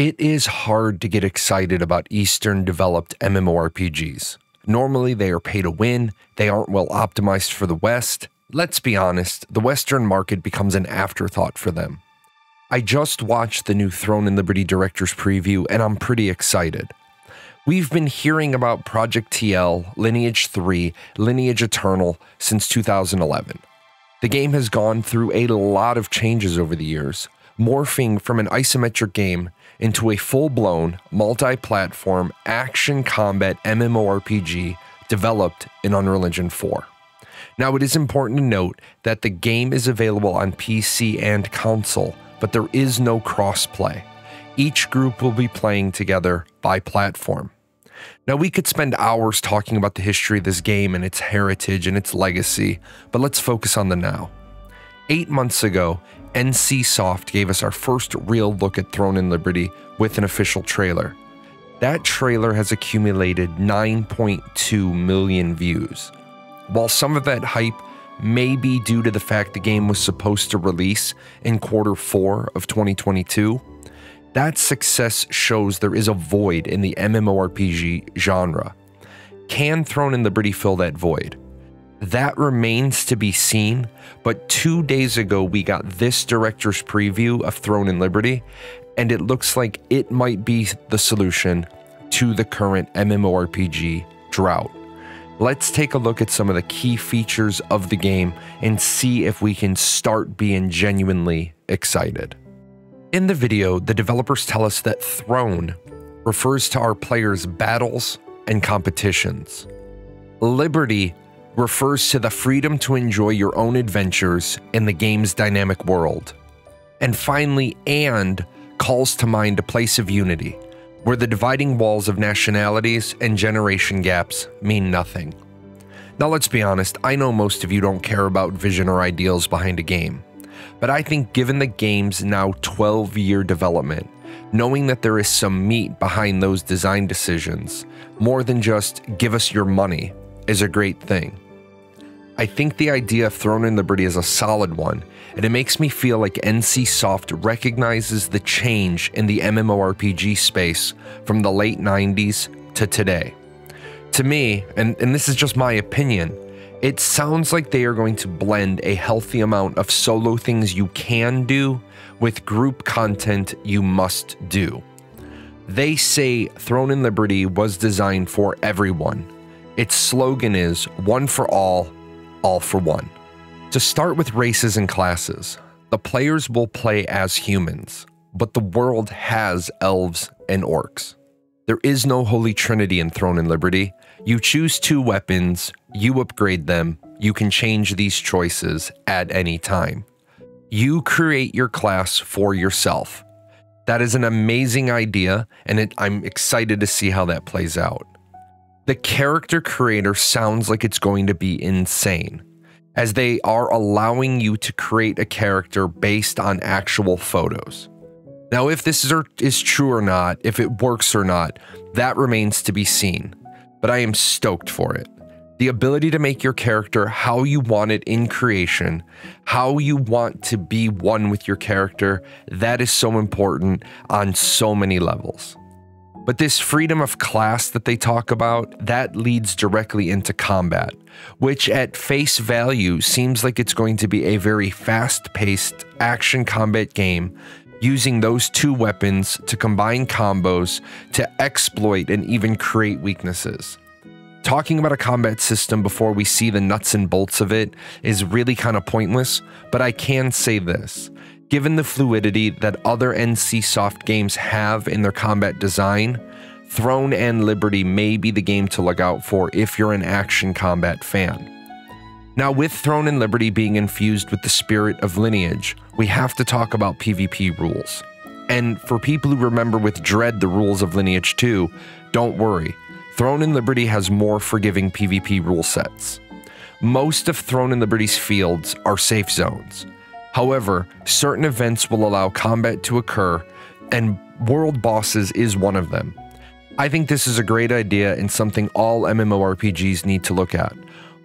It is hard to get excited about Eastern developed MMORPGs. Normally, they are pay to win, they aren't well optimized for the West. Let's be honest, the Western market becomes an afterthought for them. I just watched the new Throne and Liberty Director's preview, and I'm pretty excited. We've been hearing about Project TL, Lineage 3, Lineage Eternal since 2011. The game has gone through a lot of changes over the years, morphing from an isometric game into a full blown, multi platform action combat MMORPG developed in Unreal Engine 4. Now, it is important to note that the game is available on PC and console, but there is no crossplay. Each group will be playing together by platform. Now, we could spend hours talking about the history of this game and its heritage and its legacy, but let's focus on the now. Eight months ago, NCSoft gave us our first real look at Throne and Liberty with an official trailer. That trailer has accumulated 9.2 million views. While some of that hype may be due to the fact the game was supposed to release in quarter 4 of 2022, that success shows there is a void in the MMORPG genre. Can Throne and Liberty fill that void? That remains to be seen, but two days ago we got this director's preview of Throne and Liberty, and it looks like it might be the solution to the current MMORPG drought. Let's take a look at some of the key features of the game and see if we can start being genuinely excited. In the video, the developers tell us that Throne refers to our players' battles and competitions. Liberty refers to the freedom to enjoy your own adventures in the game's dynamic world. And finally, and calls to mind a place of unity, where the dividing walls of nationalities and generation gaps mean nothing. Now, let's be honest, I know most of you don't care about vision or ideals behind a game, but I think given the game's now 12 year development, knowing that there is some meat behind those design decisions, more than just give us your money, is a great thing. I think the idea of Throne and Liberty is a solid one, and it makes me feel like NCSoft recognizes the change in the MMORPG space from the late 90s to today. To me, and, and this is just my opinion, it sounds like they are going to blend a healthy amount of solo things you can do with group content you must do. They say Throne and Liberty was designed for everyone. Its slogan is one for all, all for one. To start with races and classes, the players will play as humans, but the world has elves and orcs. There is no Holy Trinity in Throne and Liberty. You choose two weapons, you upgrade them, you can change these choices at any time. You create your class for yourself. That is an amazing idea, and it, I'm excited to see how that plays out. The character creator sounds like it's going to be insane, as they are allowing you to create a character based on actual photos. Now, if this is, is true or not, if it works or not, that remains to be seen, but I am stoked for it. The ability to make your character how you want it in creation, how you want to be one with your character, that is so important on so many levels. But this freedom of class that they talk about, that leads directly into combat, which at face value seems like it's going to be a very fast paced action combat game using those two weapons to combine combos to exploit and even create weaknesses. Talking about a combat system before we see the nuts and bolts of it is really kind of pointless, but I can say this. Given the fluidity that other NCSoft games have in their combat design, Throne and Liberty may be the game to look out for if you're an action combat fan. Now, with Throne and Liberty being infused with the spirit of Lineage, we have to talk about PvP rules. And for people who remember with dread the rules of Lineage 2, don't worry. Throne and Liberty has more forgiving PvP rule sets. Most of Throne and Liberty's fields are safe zones. However, certain events will allow combat to occur, and world bosses is one of them. I think this is a great idea and something all MMORPGs need to look at.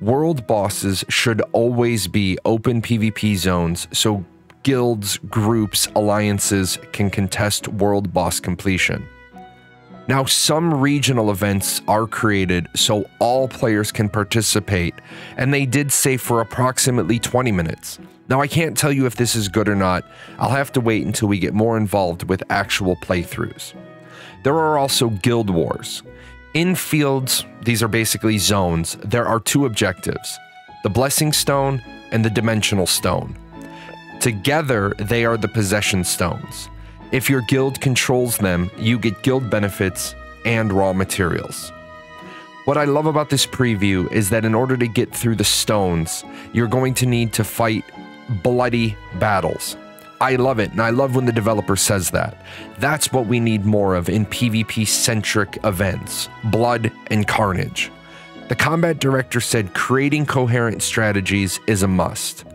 World bosses should always be open PvP zones so guilds, groups, alliances can contest world boss completion. Now, some regional events are created so all players can participate, and they did say for approximately 20 minutes. Now, I can't tell you if this is good or not. I'll have to wait until we get more involved with actual playthroughs. There are also guild wars. In fields, these are basically zones, there are two objectives the Blessing Stone and the Dimensional Stone. Together, they are the Possession Stones. If your guild controls them, you get guild benefits and raw materials. What I love about this preview is that in order to get through the stones, you're going to need to fight bloody battles. I love it, and I love when the developer says that. That's what we need more of in PvP centric events blood and carnage. The combat director said creating coherent strategies is a must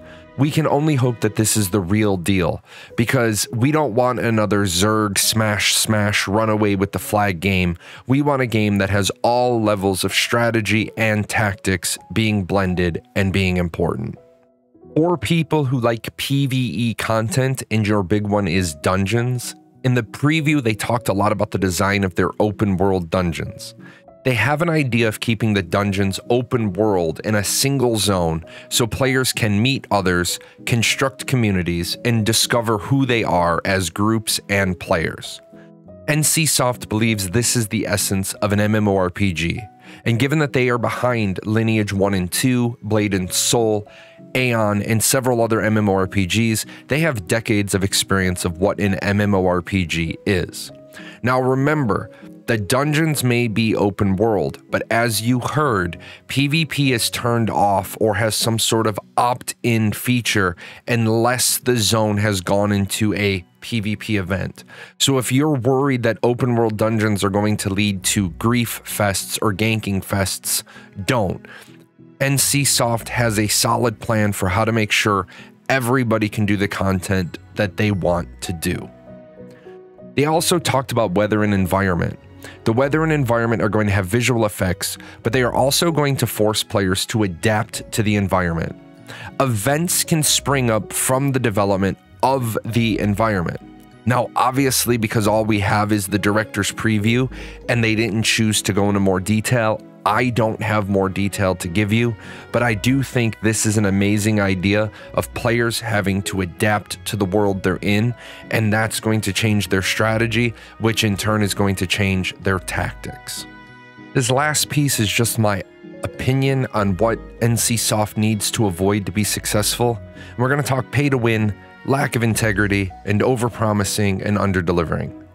we can only hope that this is the real deal because we don't want another Zerg smash smash run away with the flag game. We want a game that has all levels of strategy and tactics being blended and being important. For people who like PvE content and your big one is dungeons, in the preview they talked a lot about the design of their open world dungeons. They have an idea of keeping the dungeons open world in a single zone so players can meet others, construct communities, and discover who they are as groups and players. NCSoft believes this is the essence of an MMORPG, and given that they are behind Lineage 1 and 2, Blade and Soul, Aion, and several other MMORPGs, they have decades of experience of what an MMORPG is. Now remember, the dungeons may be open world, but as you heard, PvP is turned off or has some sort of opt in feature unless the zone has gone into a PvP event. So if you're worried that open world dungeons are going to lead to grief fests or ganking fests, don't. NCSoft has a solid plan for how to make sure everybody can do the content that they want to do. They also talked about weather and environment. The weather and environment are going to have visual effects, but they are also going to force players to adapt to the environment. Events can spring up from the development of the environment. Now, obviously, because all we have is the director's preview and they didn't choose to go into more detail, I don't have more detail to give you, but I do think this is an amazing idea of players having to adapt to the world they're in, and that's going to change their strategy, which in turn is going to change their tactics. This last piece is just my opinion on what NCSoft needs to avoid to be successful. We're going to talk pay to win, lack of integrity, and overpromising and underdelivering.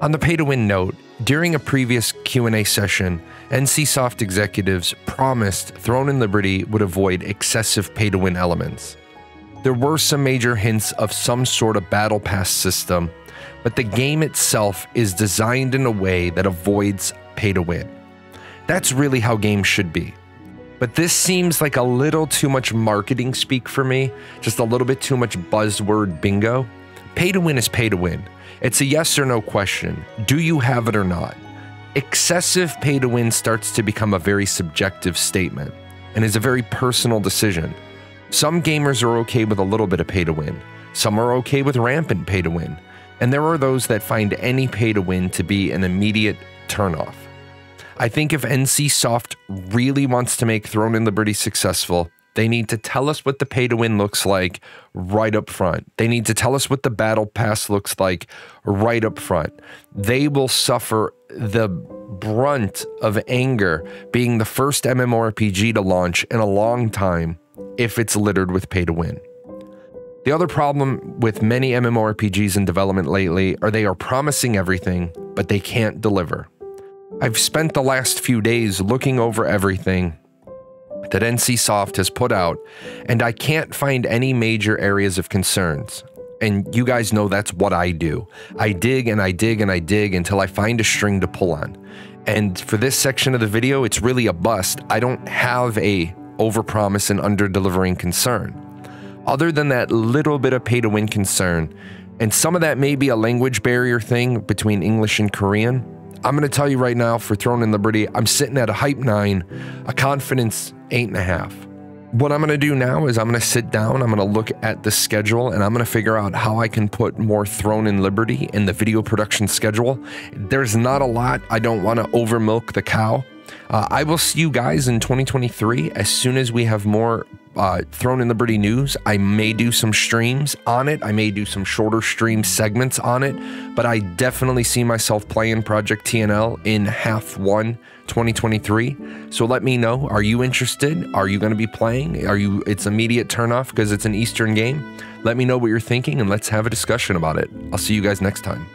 On the pay to win note, during a previous Q&A session, NCSoft executives promised Throne and Liberty would avoid excessive pay to win elements. There were some major hints of some sort of battle pass system, but the game itself is designed in a way that avoids pay to win. That's really how games should be. But this seems like a little too much marketing speak for me, just a little bit too much buzzword bingo. Pay to win is pay to win. It's a yes or no question. Do you have it or not? Excessive pay to win starts to become a very subjective statement and is a very personal decision. Some gamers are okay with a little bit of pay to win, some are okay with rampant pay to win, and there are those that find any pay to win to be an immediate turnoff. I think if NCSoft really wants to make Throne and Liberty successful, they need to tell us what the pay to win looks like right up front. They need to tell us what the battle pass looks like right up front. They will suffer the brunt of anger being the first MMORPG to launch in a long time if it's littered with pay to win. The other problem with many MMORPGs in development lately are they are promising everything, but they can't deliver. I've spent the last few days looking over everything that NCSoft has put out, and I can't find any major areas of concerns. And you guys know that's what I do. I dig and I dig and I dig until I find a string to pull on. And for this section of the video, it's really a bust. I don't have a overpromise and under-delivering concern. Other than that little bit of pay to win concern, and some of that may be a language barrier thing between English and Korean, I'm going to tell you right now for Throne and Liberty, I'm sitting at a hype nine, a confidence eight and a half. what I'm going to do now is I'm going to sit down, I'm going to look at the schedule, and I'm going to figure out how I can put more Throne and Liberty in the video production schedule. There's not a lot. I don't want to over milk the cow. Uh, I will see you guys in 2023 as soon as we have more uh, Throne and Liberty news. I may do some streams on it. I may do some shorter stream segments on it, but I definitely see myself playing Project TNL in half one 2023. So let me know. Are you interested? Are you going to be playing? Are you? It's immediate turnoff because it's an Eastern game. Let me know what you're thinking and let's have a discussion about it. I'll see you guys next time.